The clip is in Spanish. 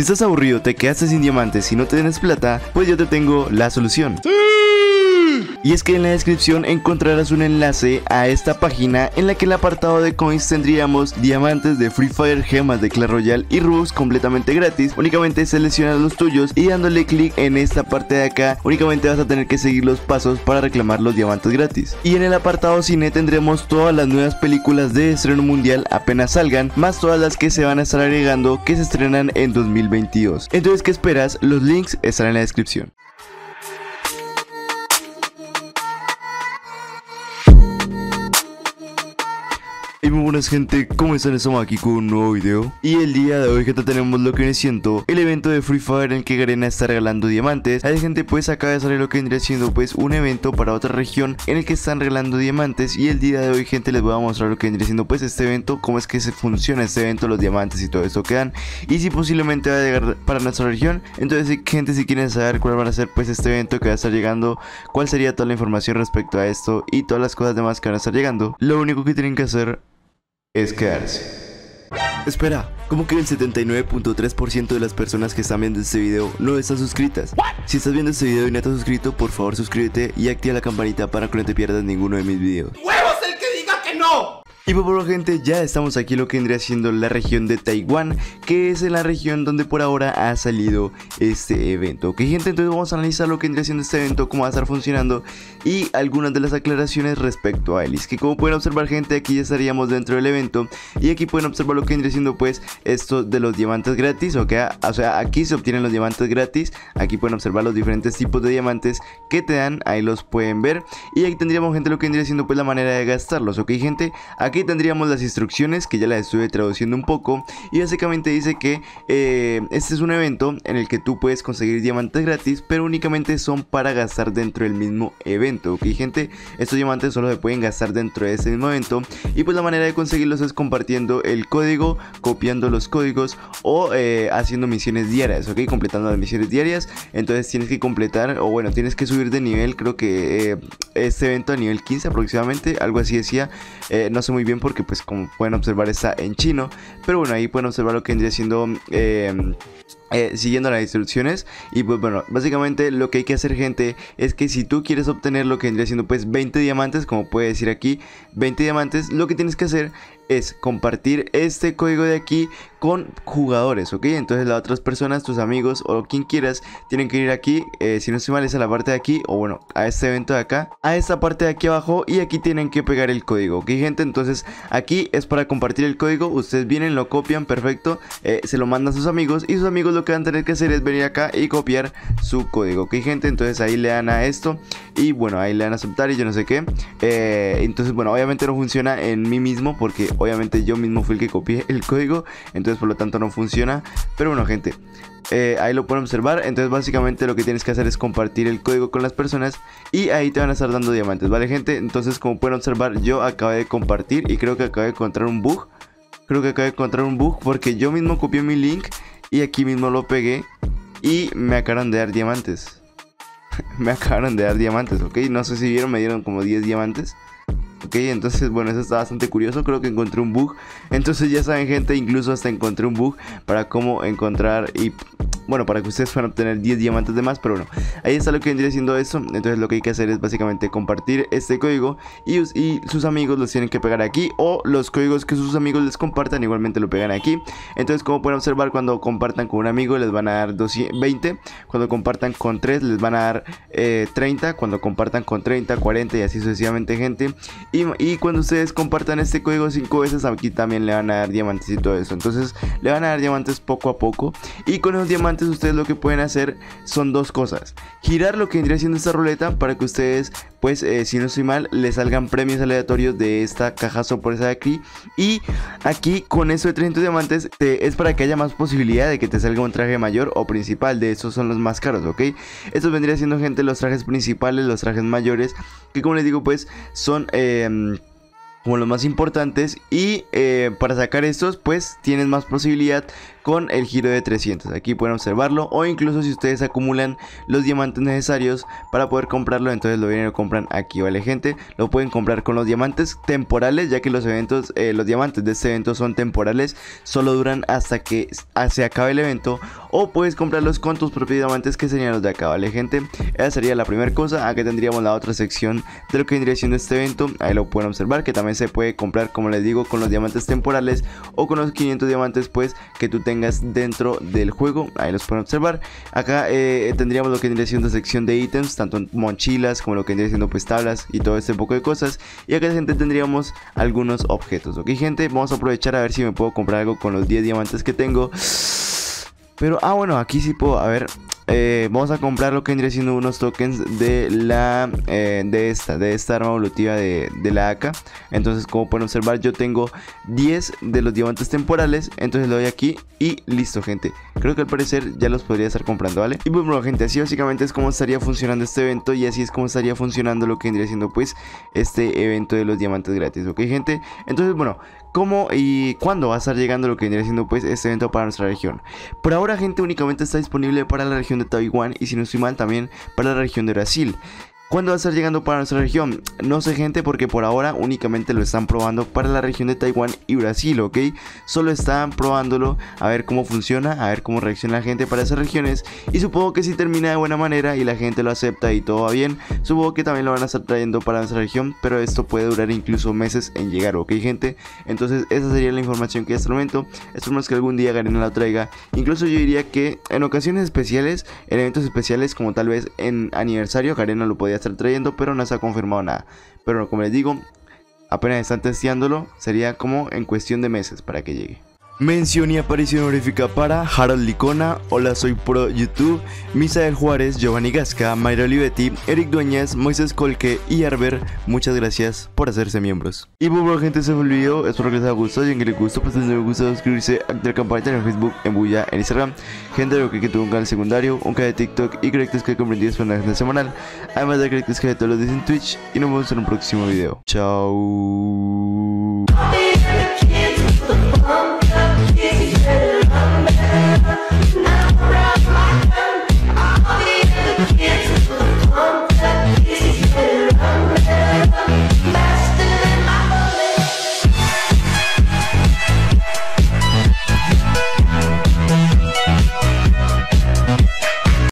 Si estás aburrido, te quedaste sin diamantes y no tienes plata, pues yo te tengo la solución. Y es que en la descripción encontrarás un enlace a esta página en la que el apartado de coins tendríamos diamantes de Free Fire, gemas de Clash Royale y Robux completamente gratis. Únicamente seleccionas los tuyos y dándole clic en esta parte de acá, únicamente vas a tener que seguir los pasos para reclamar los diamantes gratis. Y en el apartado cine tendremos todas las nuevas películas de estreno mundial apenas salgan, más todas las que se van a estar agregando que se estrenan en 2022. Entonces, ¿qué esperas? Los links estarán en la descripción. Buenas gente, ¿cómo están? Estamos aquí con un nuevo video. Y el día de hoy gente tenemos lo que viene siendo El evento de Free Fire en el que Garena está regalando diamantes. Hay gente pues acaba de salir lo que vendría siendo pues un evento para otra región En el que están regalando diamantes. Y el día de hoy gente les voy a mostrar lo que vendría siendo pues este evento Cómo es que se funciona este evento, los diamantes y todo esto que dan. Y si posiblemente va a llegar para nuestra región. Entonces gente si quieren saber cuál va a ser pues este evento que va a estar llegando Cuál sería toda la información respecto a esto Y todas las cosas demás que van a estar llegando Lo único que tienen que hacer es quedarse. Espera, ¿cómo que el 79.3% de las personas que están viendo este video no están suscritas? Si estás viendo este video y no estás suscrito, por favor suscríbete y activa la campanita para que no te pierdas ninguno de mis videos. ¡Huevos el que diga que no! Y por favor gente, ya estamos aquí lo que vendría siendo la región de Taiwán, que es la región donde por ahora ha salido este evento. Ok gente, entonces vamos a analizar lo que vendría siendo este evento, cómo va a estar funcionando y algunas de las aclaraciones respecto a él. Que como pueden observar gente, aquí ya estaríamos dentro del evento y aquí pueden observar lo que vendría siendo pues esto de los diamantes gratis, ok, o sea aquí se obtienen los diamantes gratis, aquí pueden observar los diferentes tipos de diamantes que te dan, ahí los pueden ver y aquí tendríamos gente lo que vendría siendo pues la manera de gastarlos, ok gente, aquí tendríamos las instrucciones que ya las estuve traduciendo un poco y básicamente dice que eh, este es un evento en el que tú puedes conseguir diamantes gratis pero únicamente son para gastar dentro del mismo evento ok gente estos diamantes solo se pueden gastar dentro de ese mismo evento y pues la manera de conseguirlos es compartiendo el código copiando los códigos o eh, haciendo misiones diarias ok completando las misiones diarias entonces tienes que completar o bueno tienes que subir de nivel creo que eh, este evento a nivel 15 aproximadamente algo así decía no sé muy bien porque pues como pueden observar está en chino. Pero bueno, ahí pueden observar lo que vendría siendo... Eh, eh, siguiendo las instrucciones y pues bueno básicamente lo que hay que hacer gente es que si tú quieres obtener lo que vendría siendo pues 20 diamantes como puede decir aquí 20 diamantes lo que tienes que hacer es compartir este código de aquí con jugadores, ¿ok? Entonces las otras personas, tus amigos o quien quieras, tienen que ir aquí, eh, si no estoy mal es a la parte de aquí, o bueno, a este evento de acá, a esta parte de aquí abajo y aquí tienen que pegar el código, ¿ok gente? Entonces aquí es para compartir el código, ustedes vienen, lo copian, perfecto, eh, se lo mandan a sus amigos y sus amigos lo que van a tener que hacer es venir acá y copiar su código, ¿ok gente? Entonces ahí le dan a esto y bueno, ahí le dan a aceptar y yo no sé qué, eh, entonces bueno, obviamente no funciona en mí mismo porque obviamente yo mismo fui el que copié el código, entonces por lo tanto no funciona. Pero bueno, gente, eh, ahí lo pueden observar. Entonces básicamente lo que tienes que hacer es compartir el código con las personas y ahí te van a estar dando diamantes, ¿vale, gente? Entonces como pueden observar, yo acabé de compartir y creo que acabé de encontrar un bug. Creo que acabé de encontrar un bug porque yo mismo copié mi link y aquí mismo lo pegué y me acabaron de dar diamantes. me acabaron de dar diamantes, ¿ok? No sé si vieron, me dieron como 10 diamantes. Ok, entonces bueno, eso está bastante curioso, creo que encontré un bug. Entonces ya saben gente, incluso hasta encontré un bug para cómo encontrar y bueno, para que ustedes puedan obtener 10 diamantes de más, pero bueno, ahí está lo que vendría siendo eso. Entonces lo que hay que hacer es básicamente compartir este código y, sus amigos los tienen que pegar aquí o los códigos que sus amigos les compartan igualmente lo pegan aquí. Entonces como pueden observar cuando compartan con un amigo les van a dar 20, cuando compartan con 3 les van a dar 30, eh, cuando compartan con 30, 40 y así sucesivamente gente. Y, y cuando ustedes compartan este código 5 veces aquí también le van a dar diamantes y todo eso. Entonces le van a dar diamantes poco a poco y con esos diamantes ustedes lo que pueden hacer son dos cosas. Girar lo que vendría siendo esta ruleta para que ustedes, pues eh, si no estoy mal, les salgan premios aleatorios de esta caja sorpresa de aquí. Y aquí con eso de 300 diamantes es para que haya más posibilidad de que te salga un traje mayor o principal. De esos son los más caros, ¿ok? Estos vendría siendo gente los trajes principales, los trajes mayores. Que como les digo, pues son... Eh, como los más importantes y eh, para sacar estos pues tienes más posibilidad con el giro de 300. Aquí pueden observarlo o incluso si ustedes acumulan los diamantes necesarios para poder comprarlo, entonces lo vienen y lo compran aquí, ¿vale gente? Lo pueden comprar con los diamantes temporales, ya que los eventos, eh, los diamantes de este evento son temporales, solo duran hasta que se acabe el evento o puedes comprarlos con tus propios diamantes que serían los de acá, ¿vale gente? Esa sería la primera cosa, aquí tendríamos la otra sección de lo que vendría siendo este evento, ahí lo pueden observar que también se puede comprar como les digo con los diamantes temporales o con los 500 diamantes pues que tú tengas dentro del juego, ahí los pueden observar, acá eh, tendríamos lo que vendría siendo sección de ítems, tanto mochilas como lo que vendría siendo pues tablas y todo este poco de cosas. Y acá gente tendríamos algunos objetos, ok gente, vamos a aprovechar a ver si me puedo comprar algo con los 10 diamantes que tengo. Pero, ah, bueno, aquí sí puedo, a ver, eh, vamos a comprar lo que vendría siendo unos tokens de la eh, de esta de esta arma evolutiva de, la AK entonces como pueden observar yo tengo 10 de los diamantes temporales. Entonces le doy aquí y listo gente. Creo que al parecer ya los podría estar comprando vale y pues bueno gente así básicamente es como estaría funcionando este evento y así es como estaría funcionando lo que vendría siendo pues este evento de los diamantes gratis ok gente entonces bueno cómo y cuándo va a estar llegando lo que vendría siendo pues este evento para nuestra región. Por ahora gente únicamente está disponible para la región de Taiwán y si no estoy mal también para la región de Brasil. ¿Cuándo va a estar llegando para nuestra región? No sé gente porque por ahora únicamente lo están probando para la región de Taiwán y Brasil, ¿ok? Solo están probándolo a ver cómo funciona, a ver cómo reacciona la gente para esas regiones y supongo que si termina de buena manera y la gente lo acepta y todo va bien, supongo que también lo van a estar trayendo para nuestra región, pero esto puede durar incluso meses en llegar, ¿ok gente? Entonces esa sería la información que hasta el momento, esperemos que algún día Garena la traiga, incluso yo diría que en ocasiones especiales, en eventos especiales como tal vez en aniversario, Garena lo podía estar trayendo, pero no se ha confirmado nada. Pero como les digo, apenas están testeándolo, sería como en cuestión de meses para que llegue. Mención y aparición honorífica para Harold Licona, Hola Soy Pro YouTube, Misael Juárez, Giovanni Gasca, Mayra Olivetti, Eric Dueñas, Moisés Colque y Arber. Muchas gracias por hacerse miembros. Y bueno gente, se fue el video, espero que les haya gustado y en que les gustó, pues les gusta suscribirse, activar la campanita en Facebook, en Bulla, en Instagram. Gente, lo que, que tuvo un canal secundario, un canal de TikTok y créditos que comprendidos con la agenda semanal. Además de créditos que todos los días en Twitch y nos vemos en un próximo video. Chao.